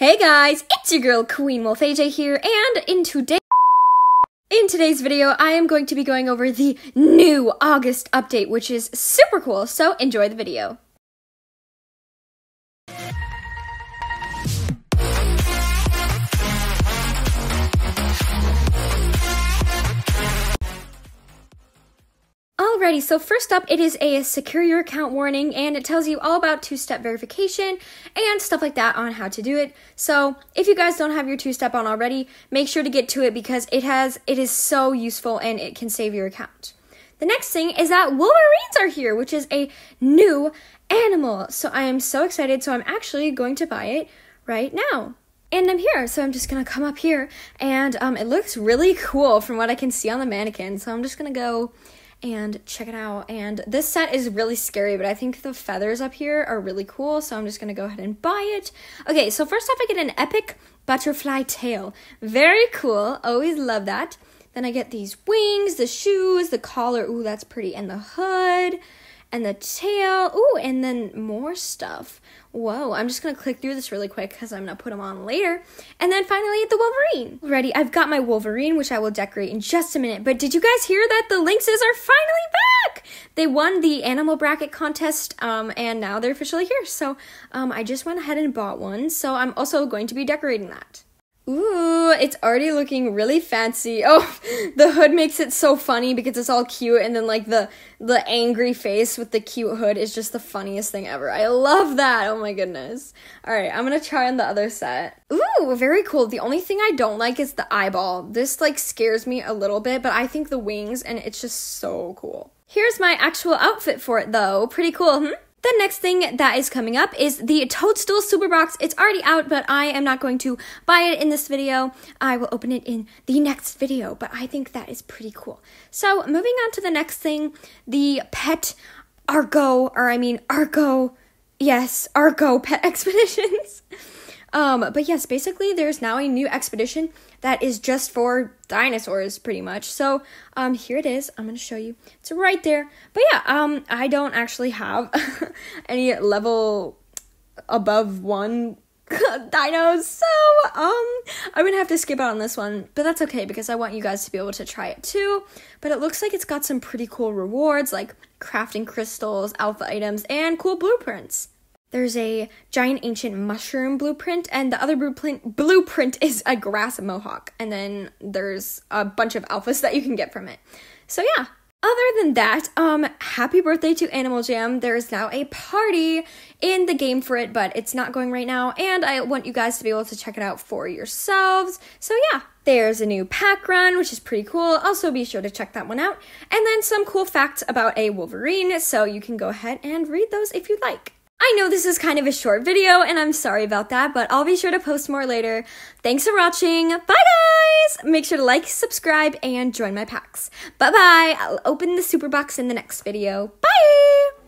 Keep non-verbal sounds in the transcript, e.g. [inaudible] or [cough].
Hey guys, it's your girl Queen Wolf AJ here, and in today in today's video, I am going to be going over the new August update, which is super cool, so enjoy the video. Alrighty, so first up, it is a secure your account warning, and it tells you all about two-step verification and stuff like that on how to do it. So if you guys don't have your two-step on already, make sure to get to it because it has it is so useful and it can save your account. The next thing is that Wolverines are here, which is a new animal. So I am so excited. So I'm actually going to buy it right now. And I'm here, so I'm just gonna come up here, and um, it looks really cool from what I can see on the mannequin. So I'm just gonna go and check it out. And this set is really scary, but I think the feathers up here are really cool, so I'm just gonna go ahead and buy it. Okay, so first off, I get an epic butterfly tail. Very cool, always love that. Then I get these wings, the shoes, the collar, ooh, that's pretty, and the hood and the tail. Ooh, and then more stuff. Whoa, I'm just gonna click through this really quick because I'm gonna put them on later. And then finally, the Wolverine. Ready, I've got my Wolverine, which I will decorate in just a minute. But did you guys hear that the Lynxes are finally back? They won the animal bracket contest, um, and now they're officially here. So um, I just went ahead and bought one. So I'm also going to be decorating that. Ooh, it's already looking really fancy. [laughs] Oh, the hood makes it so funny because it's all cute and then like the the angry face with the cute hood is just the funniest thing ever. I love that. Oh my goodness. All right, I'm going to try on the other set. Ooh, very cool. The only thing I don't like is the eyeball. This like scares me a little bit, but I think the wings and it's just so cool. Here's my actual outfit for it though. Pretty cool, hmm? The next thing that is coming up is the Toadstool Super Box. It's already out, but I am not going to buy it in this video. I will open it in the next video, but I think that is pretty cool. So, moving on to the next thing, the Pet Argo, or I mean Argo, yes, Argo Pet [laughs] Expeditions. Um, but yes, basically, there's now a new expedition that is just for dinosaurs, pretty much. So, um, here it is. I'm gonna show you. It's right there. But yeah, um, I don't actually have [laughs] any level above one [laughs] dinos, so um, I'm gonna have to skip out on this one, but that's okay because I want you guys to be able to try it too. But it looks like it's got some pretty cool rewards like crafting crystals, alpha items, and cool blueprints. There's a giant ancient mushroom blueprint, and the other blueprint blueprint is a grass mohawk. And then there's a bunch of alphas that you can get from it. So yeah. Other than that, um, happy birthday to Animal Jam. There is now a party in the game for it, but it's not going right now, and I want you guys to be able to check it out for yourselves. So yeah, there's a new pack run, which is pretty cool. Also, be sure to check that one out. And then some cool facts about a Wolverine, so you can go ahead and read those if you'd like. I know this is kind of a short video, and I'm sorry about that, but I'll be sure to post more later. Thanks for watching. Bye, guys! Make sure to like, subscribe, and join my packs. Bye-bye. I'll open the super box in the next video. Bye!